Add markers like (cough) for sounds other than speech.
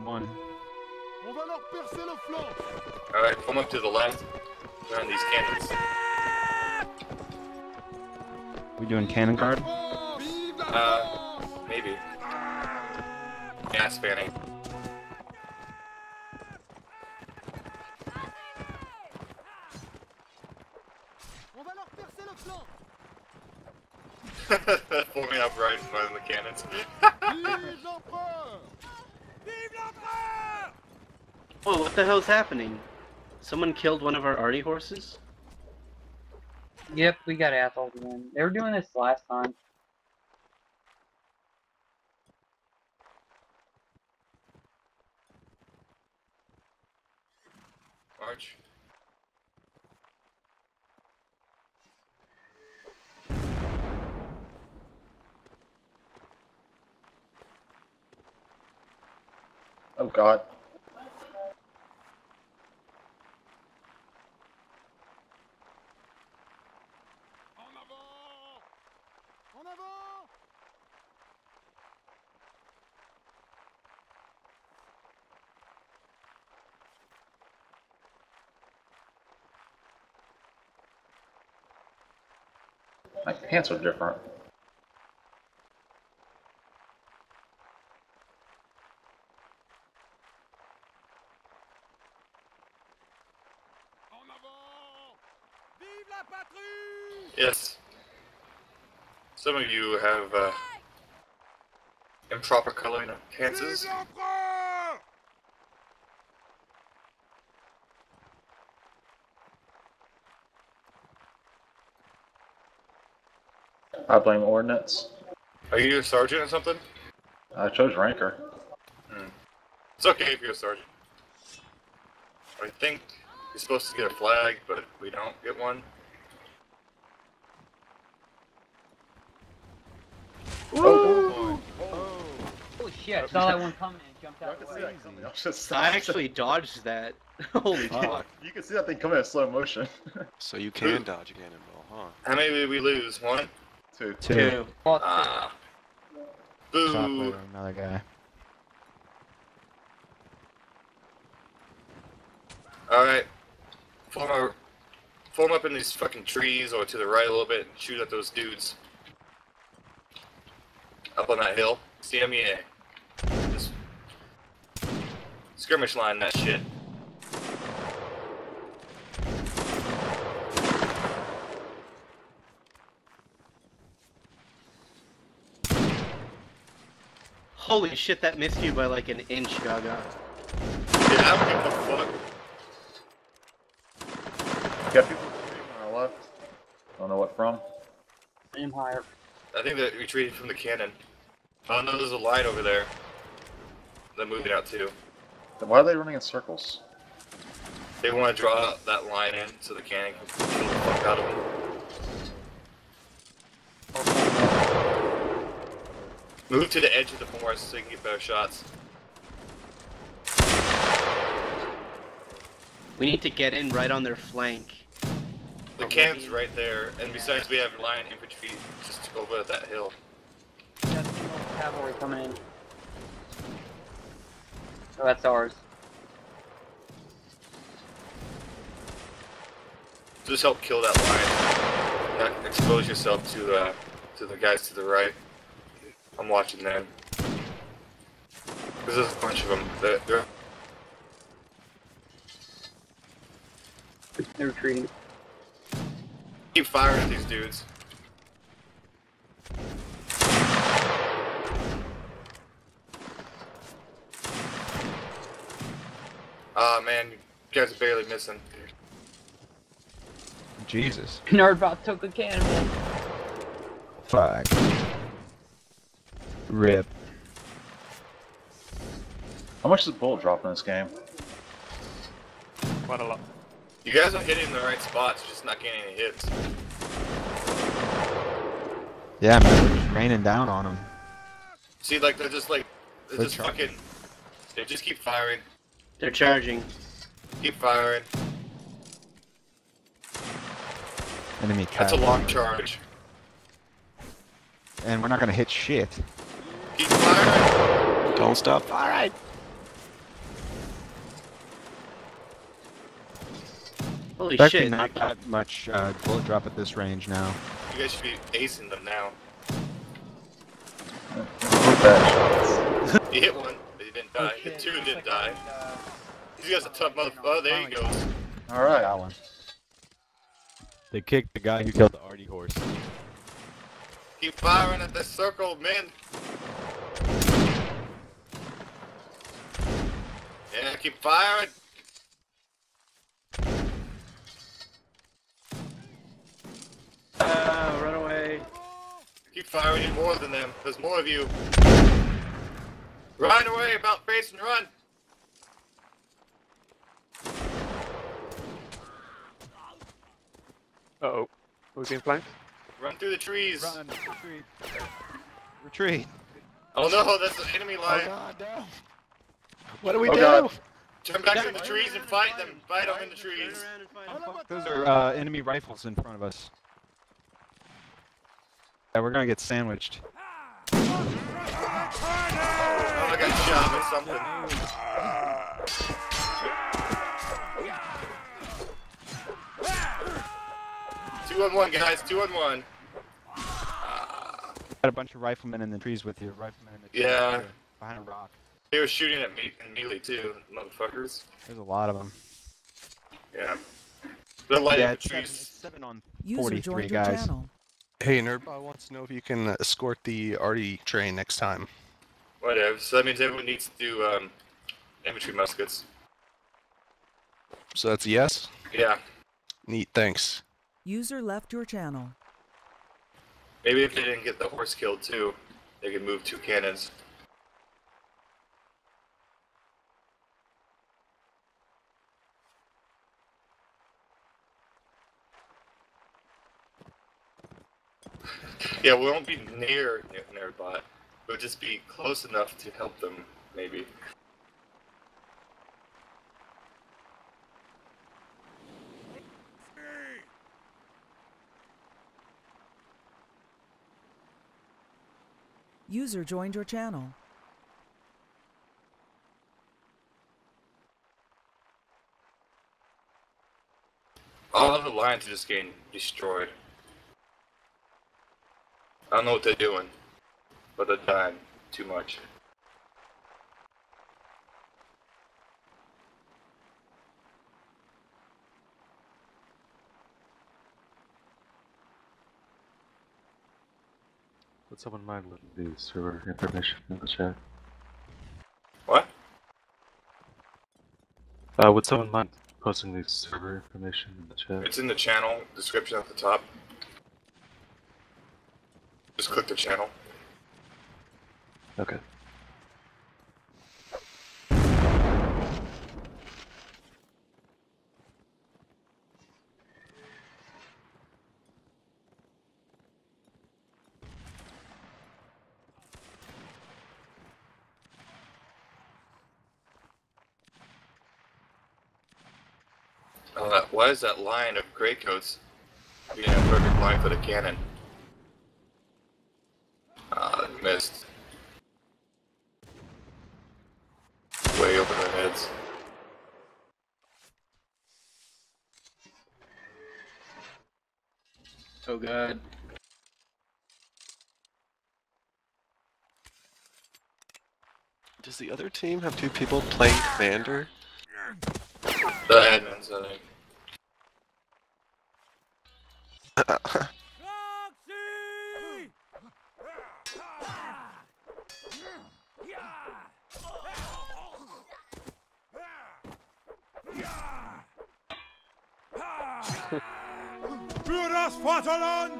on one. On va leur percer le flanc. Alright, come up to the left. Around these cannons. We doing cannon guard? Uh, maybe. Yeah, spanning. On va leur percer le flanc. (laughs) Forming up right in front of the cannons. Vive l'empereur. Oh, what the hell's happening? Someone killed one of our arty horses? Yep, we got assholes again. They were doing this last time. March. Oh god. My pants are different. Yes. Some of you have uh, improper coloring of pantses. I blame ordnance. Are you a sergeant or something? I chose ranker. Hmm. It's okay if you're a sergeant. I think you're supposed to get a flag, but we don't get one. Oh, Holy shit, saw that one coming and jumped out of the way. that coming. I was just I actually dodged that. (laughs) Holy Oh, fuck. you can see that thing coming in slow motion. (laughs) So you can dodge a cannonball, huh? How many did we lose? One? Two. Two. Well, Ah. Shot Boo. another guy. Alright. Form, a, form up in these fucking trees or to the right a little bit and shoot at those dudes. Up on that hill. CMEA. Just skirmish line that shit. Holy shit, that missed you by like an inch, Gaga. Yeah, I don't give a fuck. Got people on our left. Don't know what from. aim higher. I think they're retreating from the cannon. Oh no, there's a line over there. They're moving out too. Then why are they running in circles? They want to draw that line in so the cannon can kill the fuck out of them. Move to the edge of the forest so you can get better shots. We need to get in right on their flank. The cannon's right there, and besides we have line infantry just over that hill. Got some more cavalry coming in. Oh, that's ours. Just help kill that line. Not expose yourself to uh, to the guys to the right. I'm watching them. Cause there's a bunch of them. They're, they're They're retreating. keep firing at these dudes. Ah man, you guys are barely missing. Jesus. (laughs) Nerdbot took a cannonball. Fuck. Rip. How much does bullet drop in this game? Quite a lot. You guys are hitting the right spots, just not getting any hits. Yeah, man, we're just raining down on them. See, like they're just like they're They're just trying. fucking. They just keep firing, They're charging. keep firing. Enemy That's a long charge. And we're not gonna hit shit. Keep firing. Don't stop All right. Holy Back shit. not that much uh, bullet drop at this range now. You guys should be acing them now. (laughs) he hit one, but he didn't die. Okay, hit two, didn't like die. These guys are tough motherfuckers. Oh, there he goes. Alright. Got one. They kicked the guy who killed the arty horse. Keep firing at the circle, man. Keep firing. Ah, run away! Keep firing. Need more than them. There's more of you. Run away, about face and run. Uh oh. We're being flanked? Run through the trees. Run, retreat. Retreat. Oh no, that's an enemy line. god, no. What do we Oh, do? God. Turn back to the trees and fight them. Fight them in the trees. Turn around and find him. Those are uh, enemy rifles in front of us. Yeah, we're gonna get sandwiched. Oh, I got shot by something. Two on one, guys. Two on one. Got a bunch of riflemen in the trees with you. Riflemen in the trees. Yeah. Behind a rock. They were shooting at me in melee too, motherfuckers. There's a lot of them. Yeah. They're lighting yeah, the it's seven, trees. it's seven on User 43 guys. channel. Hey, Nerdbot wants to know if you can uh, escort the arty train next time. Whatever. So that means everyone needs to do um, infantry muskets. So that's a yes? Yeah. Neat, thanks. User left your channel. Maybe if they didn't get the horse killed too, they could move two cannons. Yeah, we won't be near Nerdbot. We'll just be close enough to help them, maybe. User joined your channel. All of the lines are just getting destroyed. I don't know what they're doing, but they're dying too much. Would someone mind letting the server information in the chat? What? Uh, would someone mind posting the server information in the chat? It's in the channel description at the top. Just click the channel. Okay. Uh, why is that line of graycoats being a perfect line for the cannon? Ah, uh, missed. Way over their heads. Oh god. Does the other team have two people playing Commander? The admins, I think. (laughs) Vaterland!